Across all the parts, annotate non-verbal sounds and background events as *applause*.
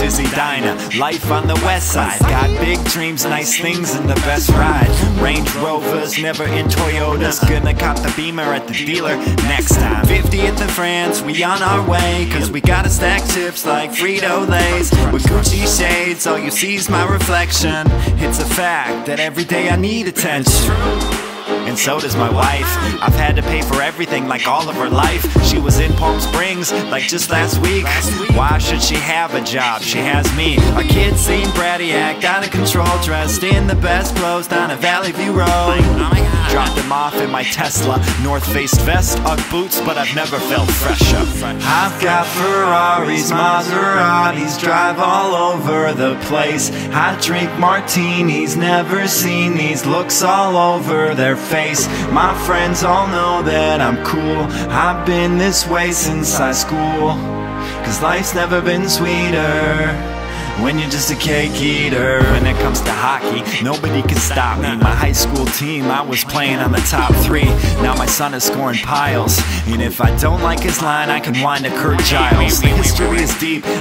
Izzy Diner, life on the west side. Got big dreams, nice things, and the best ride. Range Rovers, never in Toyotas. Gonna cop the Beamer at the dealer next time. 50th in France, we on our way. Cause we gotta stack chips like Frito Lays. With Gucci shades, all you see is my reflection. It's a fact that every day I need attention and so does my wife. I've had to pay for everything like all of her life. She was in Palm Springs like just last week. Why should she have a job? She has me. Our kids seem bratty, act out of control, dressed in the best clothes down a Valley View Road. Oh Dropped them off in my Tesla, North Face vest, Ugg boots, but I've never felt fresher. I've got Ferraris, Maseratis, drive all over the place. I drink martinis, never seen these looks all over their face. My friends all know that I'm cool. I've been this way since high school. Cause life's never been sweeter when you're just a cake eater. When it comes to hockey, nobody can stop me. My high school team, I was playing on the top three. Now my son is scoring piles. And if I don't like his line, I can wind a Curt Giles. The history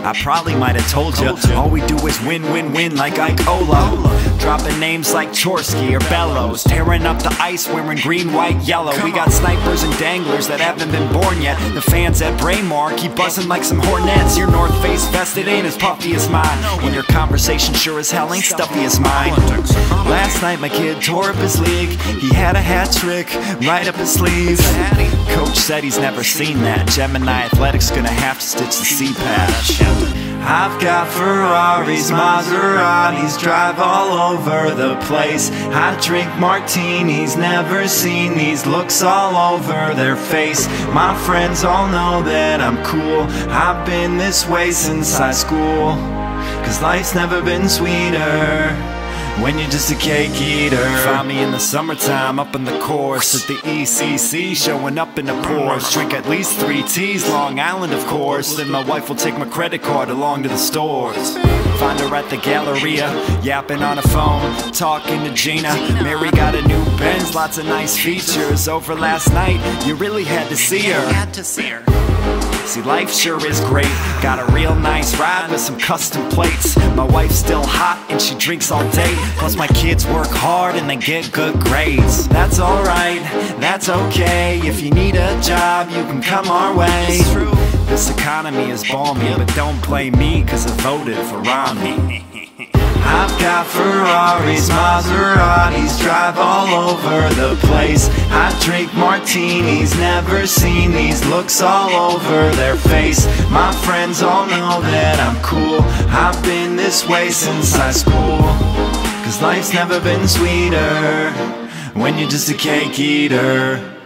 I probably might have told you. All we do is win, win, win like Ikola. Dropping names like Chorsky or Bellows. Tearing up the ice wearing green, white, yellow. We got snipers and danglers that haven't been born yet. The fans at Braemar keep buzzing like some hornets. Your North Face vest, it ain't as puffy as mine. And your conversation sure as hell ain't stuffy as mine. Last night my kid tore up his league. He had a hat trick right up his sleeve. Coach said he's never seen that. Gemini Athletics gonna have to stitch the C patch. I've got Ferraris, Maseratis, drive all over the place. I drink martinis, never seen these looks all over their face. My friends all know that I'm cool. I've been this way since high school. Cause life's never been sweeter when you're just a cake eater. Find me in the summertime up in the course at the ECC, showing up in a Porsche. Drink at least three teas, Long Island, of course. Then my wife will take my credit card along to the stores. Find her at the Galleria, yapping on a phone, talking to Gina. Mary got a new Benz, lots of nice features. Over last night, you really had to see her. Had to see her. See, life sure is great. Got a real nice ride with some custom plates. My wife's still and drinks all day. Plus, my kids work hard and they get good grades. That's alright, that's okay. If you need a job, you can come our way. This economy is balmy, but don't blame me, cause I voted for Romney. *laughs* I've got Ferraris, Maseratis, drive all over the place. I drink martinis, never seen these looks all over their face. My friends all know that I'm cool. This way since high school. Cause life's never been sweeter when you're just a cake eater.